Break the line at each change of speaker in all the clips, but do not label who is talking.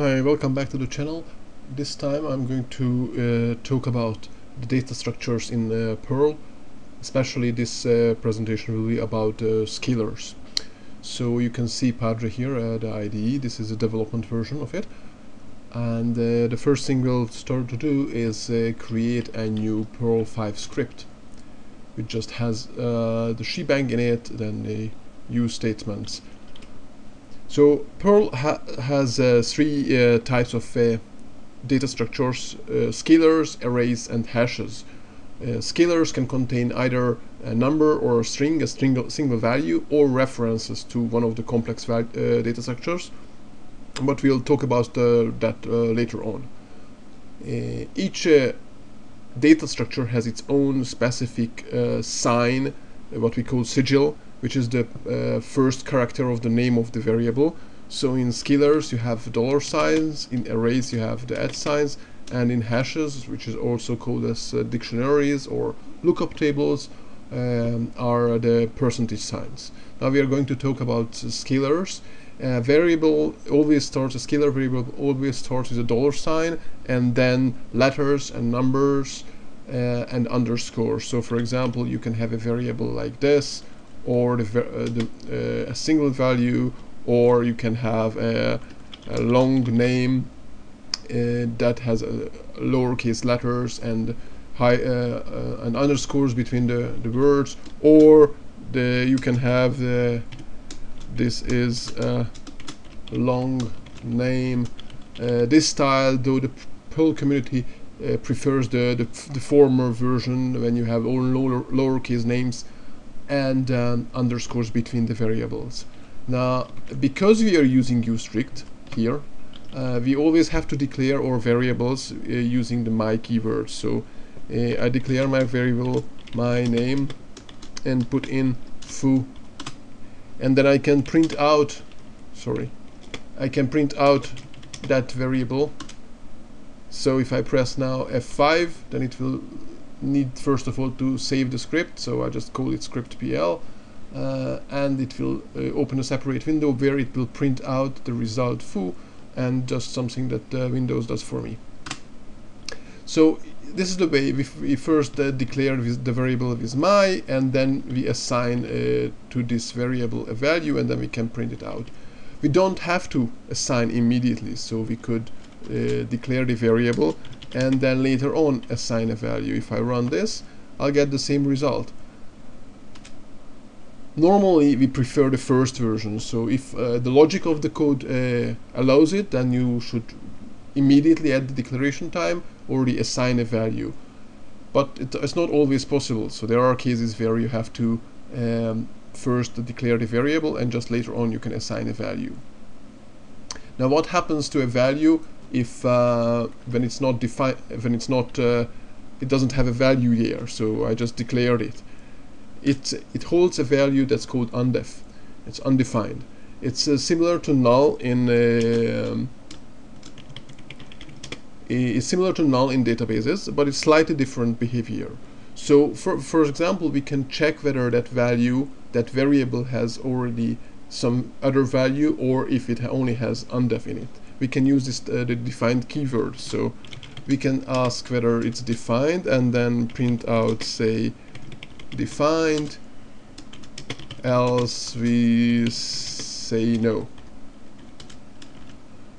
Hi, welcome back to the channel. This time I'm going to uh, talk about the data structures in uh, Perl. Especially this uh, presentation will be about uh, scalars. So you can see Padre here, uh, the IDE. This is a development version of it. And uh, the first thing we'll start to do is create a new Perl 5 script. Which just has the shebang in it, then the use statements. So Perl ha has uh, three uh, types of uh, data structures, uh, scalars, arrays and hashes. Uh, scalars can contain either a number or a string, a single, single value, or references to one of the complex uh, data structures. But we'll talk about that later on. each data structure has its own specific sign, what we call sigil, which is the uh, first character of the name of the variable. So in scalars you have dollar signs, in arrays you have the at signs, and in hashes, which is also called as uh, dictionaries or lookup tables, um, are the percentage signs. Now we are going to talk about uh, scalars. A variable always starts, a scalar variable always starts with a dollar sign and then letters and numbers uh, and underscores. So for example, you can have a variable like this or the, uh, the uh, a single value or you can have a, a long name uh, that has lowercase letters and high and underscores between the, the words or the you can have the this is a long name. Uh, this style though the Perl community uh, prefers the, the, the former version when you have all lower, lowercase names and um, underscores between the variables. Now, because we are using use strict here, uh, we always have to declare our variables uh, using the my keyword. So uh, I declare my variable, my name, and put in foo. And then I can print out, sorry, I can print out that variable. So if I press now F5, then it will need first of all to save the script so I just call it script.pl uh, and it will uh, open a separate window where it will print out the result foo and just something that uh, Windows does for me. So this is the way we, we first uh, declare the variable with my and then we assign uh, to this variable a value and then we can print it out. We don't have to assign immediately so we could uh, declare the variable and then later on assign a value. If I run this, I'll get the same result. Normally we prefer the first version, so if uh, the logic of the code uh, allows it, then you should immediately at the declaration time already assign a value. But it, it's not always possible, so there are cases where you have to um, first declare the variable and just later on you can assign a value. Now what happens to a value if uh, when it's not defined when it's not uh, it doesn't have a value here so I just declared it. It it holds a value that's called undef it's undefined. It's uh, similar to null in um, it's similar to null in databases but it's slightly different behavior. So for, for example we can check whether that value that variable has already some other value or if it only has undef in it we can use this uh, the defined keyword. So we can ask whether it's defined and then print out say defined else we say no.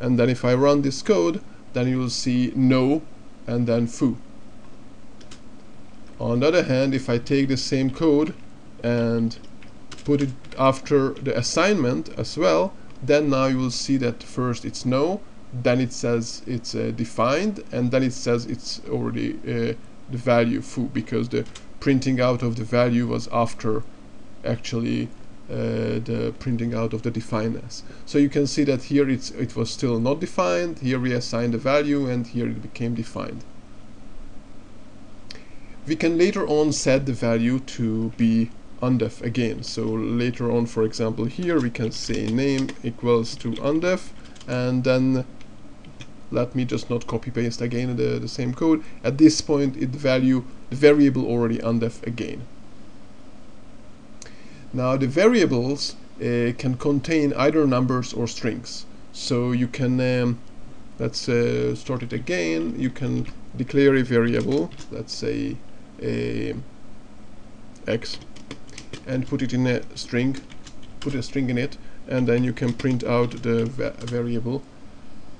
And then if I run this code then you will see no and then foo. On the other hand if I take the same code and put it after the assignment as well then now you will see that first it's no then it says it's uh, defined and then it says it's already uh, the value foo because the printing out of the value was after actually uh, the printing out of the definedness. So you can see that here it's it was still not defined, here we assigned the value and here it became defined. We can later on set the value to be undef again. So later on, for example, here we can say name equals to undef and then let me just not copy paste again the, the same code. At this point, it value the variable already undef again. Now the variables uh, can contain either numbers or strings. So you can um, let's uh, start it again you can declare a variable let's say a x and put it in a string put a string in it and then you can print out the va variable.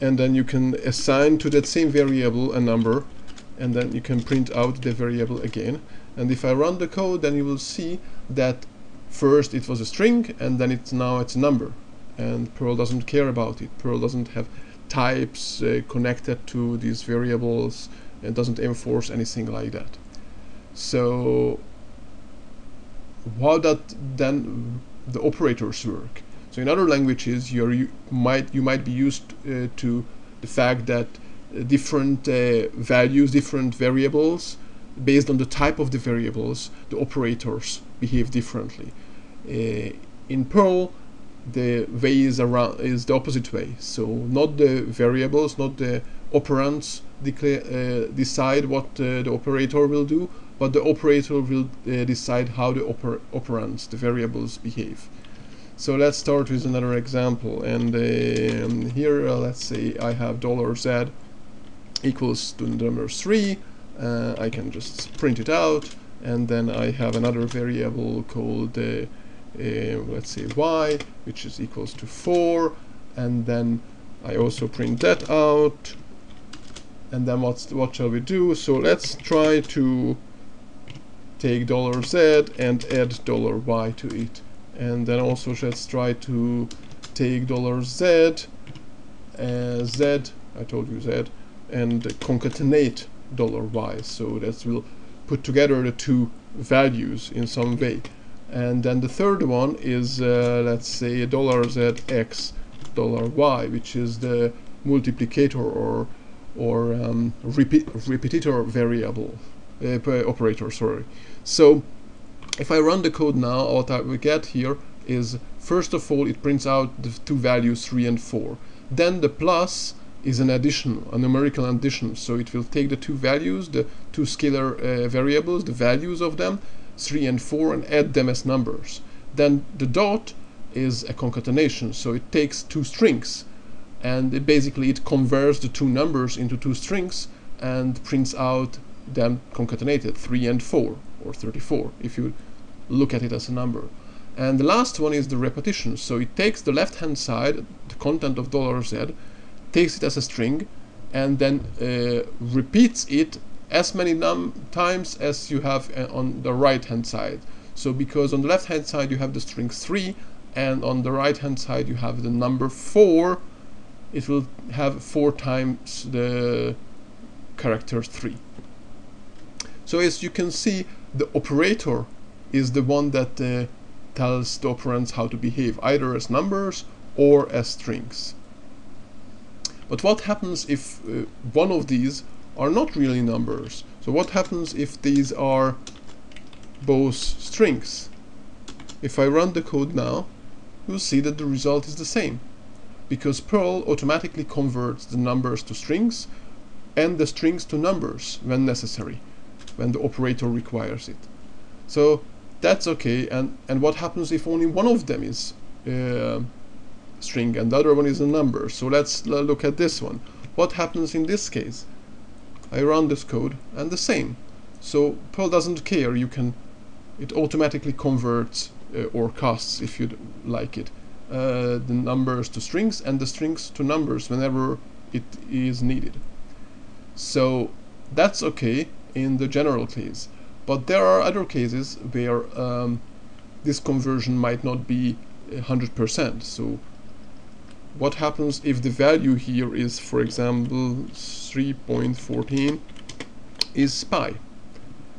And then you can assign to that same variable a number and then you can print out the variable again. And if I run the code then you will see that first it was a string and then it's now it's a number. And Perl doesn't care about it. Perl doesn't have types uh, connected to these variables. And doesn't enforce anything like that. So how that then the operators work. So in other languages you're, you might you might be used uh, to the fact that uh, different uh, values different variables based on the type of the variables the operators behave differently. Uh, in Perl the way is around is the opposite way. So not the variables not the operands uh, decide what uh, the operator will do but the operator will uh, decide how the oper operands the variables behave. So let's start with another example and um, here uh, let's say I have dollar $z equals to number 3 uh, I can just print it out and then I have another variable called uh, uh, let's say y which is equals to 4 and then I also print that out. And then what's what shall we do? So let's try to take dollar $z and add dollar $y to it. And then also let's try to take dollar $z uh, z I told you z and concatenate dollar $y. So that will put together the two values in some way. And then the third one is uh, let's say dollar z x dollar y which is the multiplicator or or um, repeat, repetitor variable operator sorry. So if I run the code now what I will get here is first of all it prints out the two values 3 and 4 then the plus is an addition a numerical addition. So it will take the two values the two scalar uh, variables the values of them 3 and 4 and add them as numbers. Then the dot is a concatenation, so it takes two strings and it basically it converts the two numbers into two strings and prints out them concatenated 3 and 4 or 34 if you look at it as a number. And the last one is the repetition. So it takes the left hand side, the content of dollar $z, takes it as a string, and then uh, repeats it as many times as you have uh, on the right hand side. So because on the left hand side you have the string 3 and on the right hand side you have the number 4, it will have 4 times the character 3. So as you can see, the operator is the one that uh, tells the operands how to behave, either as numbers or as strings. But what happens if uh, one of these are not really numbers. So what happens if these are both strings? If I run the code now, you'll see that the result is the same because Perl automatically converts the numbers to strings and the strings to numbers when necessary, when the operator requires it. So that's okay. And, and what happens if only one of them is uh, string and the other one is a number? So let's look at this one. What happens in this case? I run this code and the same. So Perl doesn't care, you can, it automatically converts uh, or casts if you'd like it, uh, the numbers to strings and the strings to numbers whenever it is needed. So that's okay in the general case, but there are other cases where um, this conversion might not be 100%. So what happens if the value here is for example 3.14 is pi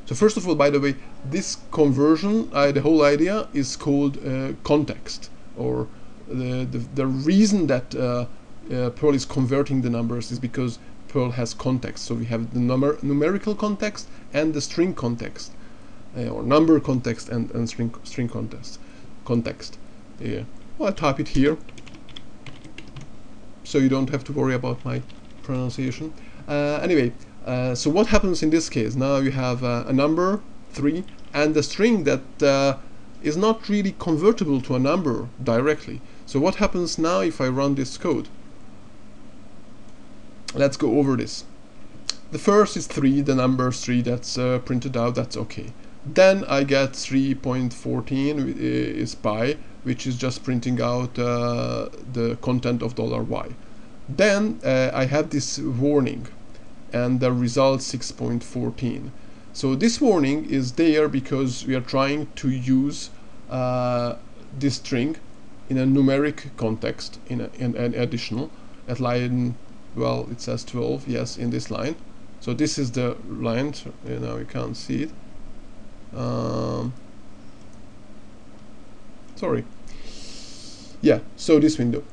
so first of all by the way this conversion uh, the whole idea is called uh, context or the, the, the reason that uh, uh Perl is converting the numbers is because Perl has context so we have the number numerical context and the string context uh, or number context and, and string string context context yeah well, I'll type it here so you don't have to worry about my pronunciation. Uh, anyway, uh, so what happens in this case? Now you have uh, a number, 3, and a string that uh, is not really convertible to a number directly. So what happens now if I run this code? Let's go over this. The first is 3, the number 3 that's uh, printed out, that's okay. Then I get 3.14 uh, is pi, which is just printing out uh, the content of dollar $y. Then uh, I have this warning and the result 6.14. So this warning is there because we are trying to use uh, this string in a numeric context in, an additional at line well it says 12 yes in this line. So this is the line you know you can't see it. Um, sorry. Yeah so this window.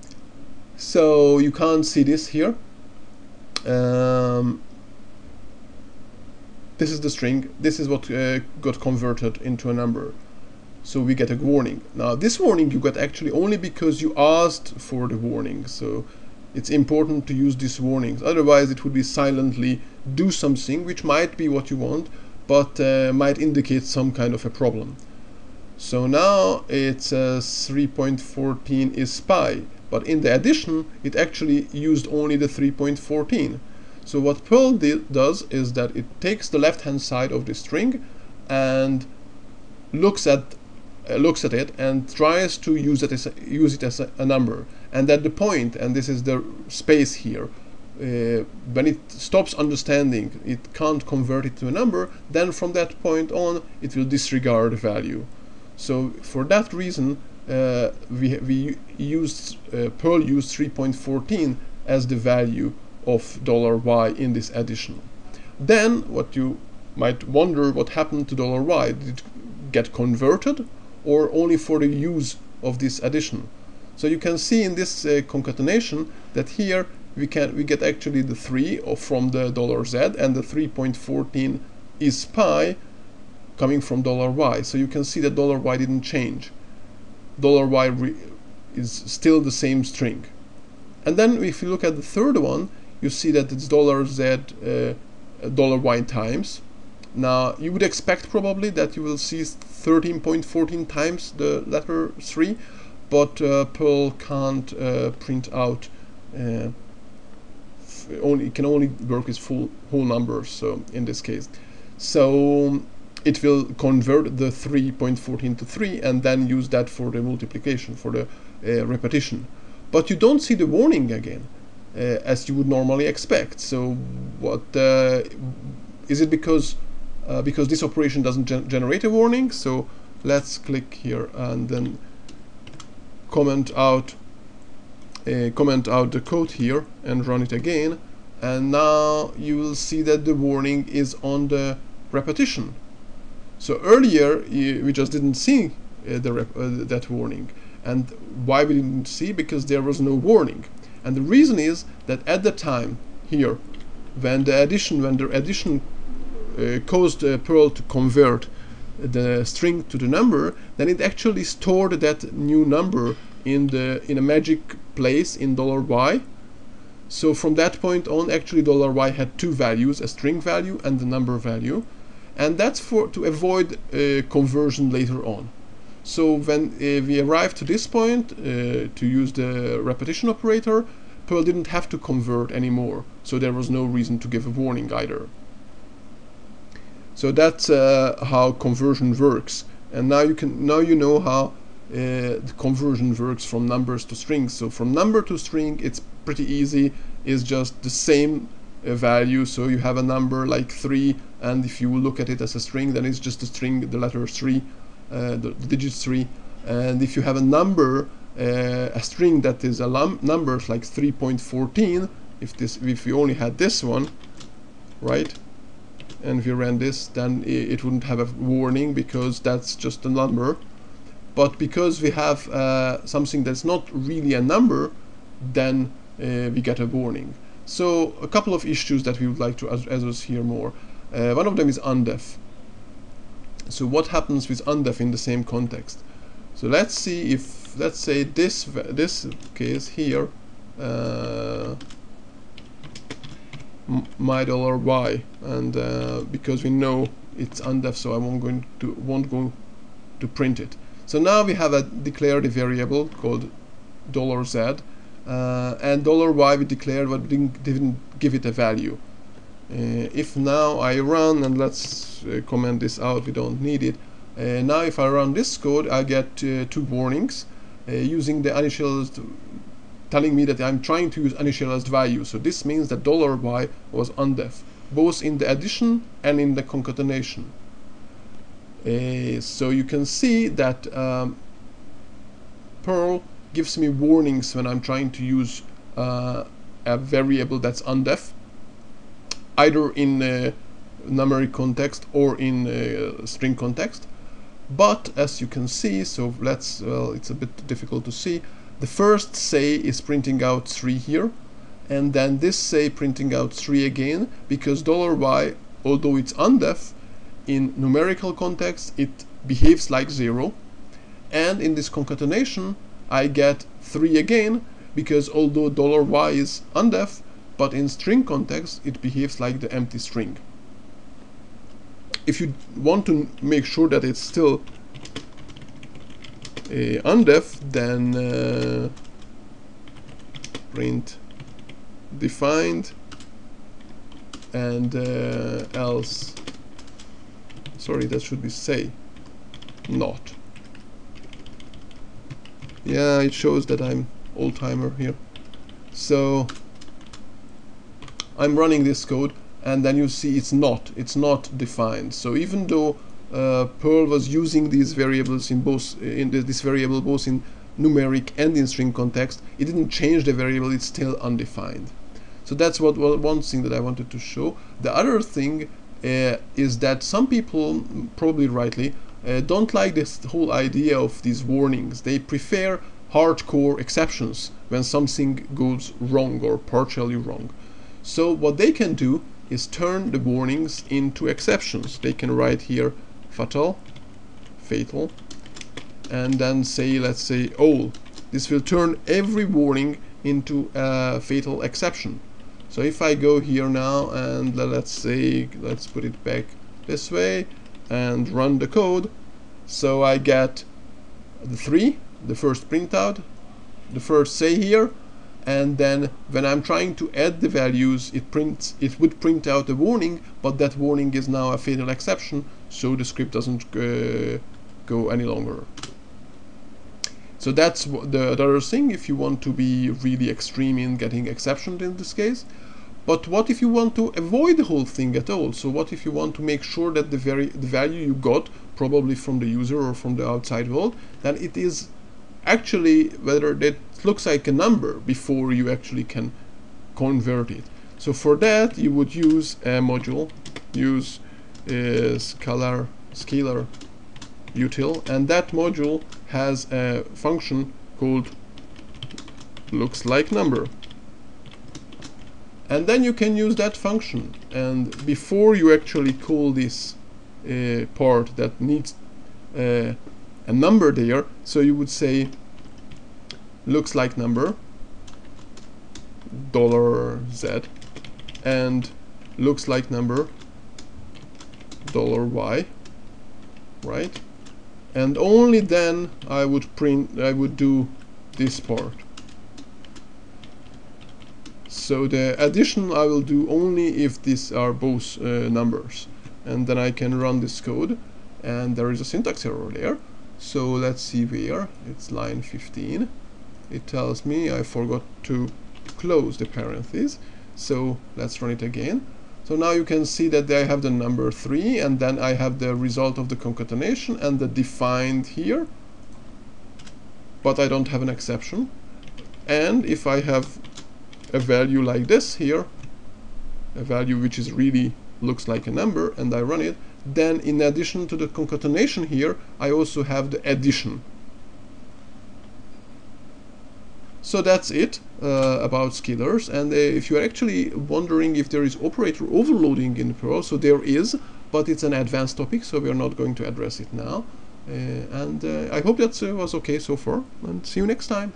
So you can't see this here. Um, this is the string. This is what uh, got converted into a number. So we get a warning. Now this warning you got actually only because you asked for the warning. So it's important to use these warnings. Otherwise it would be silently do something which might be what you want but uh, might indicate some kind of a problem. So now it says 3.14 is pi but in the addition it actually used only the 3.14 so what Perl does is that it takes the left hand side of the string and looks at uh, looks at it and tries to use it as a, use it as a, a, number and at the point and this is the space here uh, when it stops understanding it can't convert it to a number then from that point on it will disregard the value so for that reason uh, we, we used uh, Perl used 3.14 as the value of dollar $y in this addition. Then what you might wonder what happened to dollar $y. Did it get converted or only for the use of this addition? So you can see in this uh, concatenation that here we can we get actually the 3 from the dollar $z and the 3.14 is pi coming from dollar $y. So you can see that dollar $y didn't change. Dollar $y is still the same string. And then if you look at the third one, you see that it's dollar z uh, dollar y times now you would expect probably that you will see 13.14 times the letter 3 but uh, Perl can't uh, print out uh, only it can only work with full whole numbers so in this case so it will convert the 3.14 to 3 and then use that for the multiplication for the uh, repetition but you don't see the warning again uh, as you would normally expect. So what uh, is it because because this operation doesn't gen generate a warning? So let's click here and then comment out uh, comment out the code here and run it again. And now you will see that the warning is on the repetition. So earlier we just didn't see uh, the uh, that warning. And why we didn't see? Because there was no warning. And the reason is that at the time here, when the addition, when the addition uh, caused Perl to convert the string to the number, then it actually stored that new number in the in a magic place in dollar $y. So from that point on, actually dollar $y had two values, a string value and the number value, and that's for to avoid uh, conversion later on. So when uh, we arrive to this point, uh, to use the repetition operator, Perl didn't have to convert anymore, so there was no reason to give a warning either. So that's uh, how conversion works. And now you can now you know how uh, the conversion works from numbers to strings. So from number to string, it's pretty easy. It's just the same uh, value. So you have a number like three, and if you look at it as a string, then it's just a string, the letter three uh, the, the digits 3 and if you have a number uh, a string that is a numbers like 3.14 if this if we only had this one right and if you ran this then it wouldn't have a warning because that's just a number. But because we have uh, something that's not really a number then uh, we get a warning. So a couple of issues that we would like to address here more. Uh, one of them is undef so what happens with undef in the same context? So let's see if, let's say this this case here, uh, my dollar y, and uh, because we know it's undef, so I won't going to won't go to print it. So now we have a declared variable called dollar $z, uh, and dollar $y we declared but didn't, didn't give it a value. Uh, if now I run, and let's uh, comment this out, we don't need it. Uh, now if I run this code, I get two warnings using the initialized telling me that I'm trying to use initialized value. So this means that dollar $y was undef, both in the addition and in the concatenation. Uh, so you can see that um, Perl gives me warnings when I'm trying to use uh, a variable that's undef, either in uh, numeric context or in uh, string context. But as you can see, so let's, well, it's a bit difficult to see, the first say is printing out 3 here, and then this say printing out 3 again, because dollar $y, although it's undef, in numerical context it behaves like 0, and in this concatenation I get 3 again, because although dollar $y is undef, but in string context it behaves like the empty string. If you want to make sure that it's still undef, then uh, print defined and uh, else sorry that should be say not. Yeah it shows that I'm old timer here. So I'm running this code and then you see it's not it's not defined. So even though uh, Perl was using these variables in both in this variable both in numeric and in string context. It didn't change the variable it's still undefined. So that's what one thing that I wanted to show. The other thing uh, is that some people probably rightly uh, don't like this whole idea of these warnings. They prefer hardcore exceptions when something goes wrong or partially wrong. So what they can do is turn the warnings into exceptions. They can write here fatal fatal and then say let's say all. This will turn every warning into a fatal exception. So if I go here now and let's say let's put it back this way and run the code so I get the three the first printout the first say here and then when I'm trying to add the values it prints it would print out a warning but that warning is now a fatal exception so the script doesn't uh, go any longer. So that's the other thing if you want to be really extreme in getting exceptions in this case. But what if you want to avoid the whole thing at all? So what if you want to make sure that the very the value you got probably from the user or from the outside world that it is actually whether that looks like a number before you actually can convert it. So for that you would use a module, use a scalar, scalar util and that module has a function called looks like number. And then you can use that function. And before you actually call this uh, part that needs uh, a number there so you would say looks like number dollar z and looks like number dollar y right? And only then I would print I would do this part. So the addition I will do only if these are both uh, numbers. And then I can run this code and there is a syntax error there. So let's see where. It's line 15 it tells me I forgot to close the parentheses. So let's run it again so now you can see that I have the number 3 and then I have the result of the concatenation and the defined here. But I don't have an exception. And if I have a value like this here a value which is really looks like a number and I run it then in addition to the concatenation here I also have the addition so that's it uh, about scalars and uh, if you're actually wondering if there is operator overloading in Perl so there is but it's an advanced topic so we're not going to address it now. Uh, and uh, I hope that uh, was okay so far and see you next time